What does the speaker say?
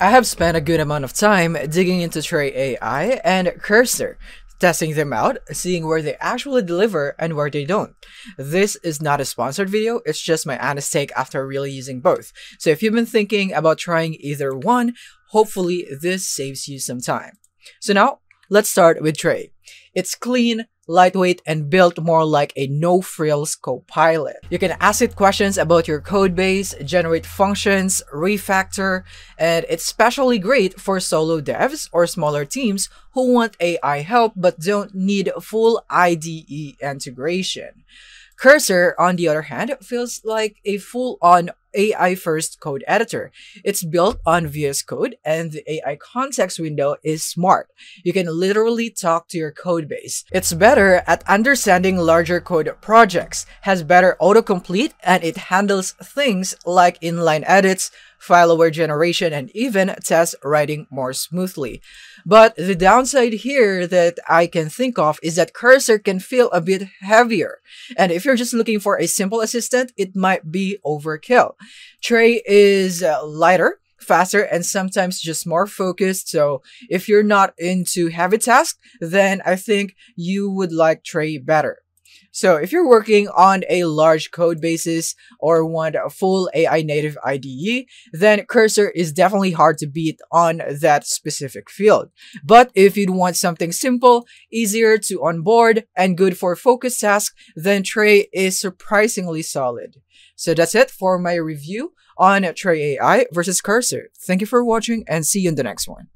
I have spent a good amount of time digging into Trae AI and Cursor, testing them out, seeing where they actually deliver and where they don't. This is not a sponsored video, it's just my honest take after really using both. So if you've been thinking about trying either one, hopefully this saves you some time. So now, let's start with Trae. It's clean, lightweight, and built more like a no-frills copilot. You can ask it questions about your code base, generate functions, refactor, and it's especially great for solo devs or smaller teams who want AI help but don't need full IDE integration. Cursor, on the other hand, feels like a full-on AI first code editor. It's built on VS Code and the AI context window is smart. You can literally talk to your code base. It's better at understanding larger code projects, has better autocomplete, and it handles things like inline edits, file aware generation, and even test writing more smoothly. But the downside here that I can think of is that Cursor can feel a bit heavier. And if you're just looking for a simple assistant, it might be overkill. Trae is uh, lighter, faster, and sometimes just more focused. So if you're not into heavy tasks, then I think you would like Trae better. So if you're working on a large code basis or want a full AI native IDE, then Cursor is definitely hard to beat on that specific field. But if you'd want something simple, easier to onboard, and good for focus tasks, then Trae is surprisingly solid. So that's it for my review on Trae AI versus Cursor. Thank you for watching and see you in the next one.